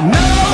No!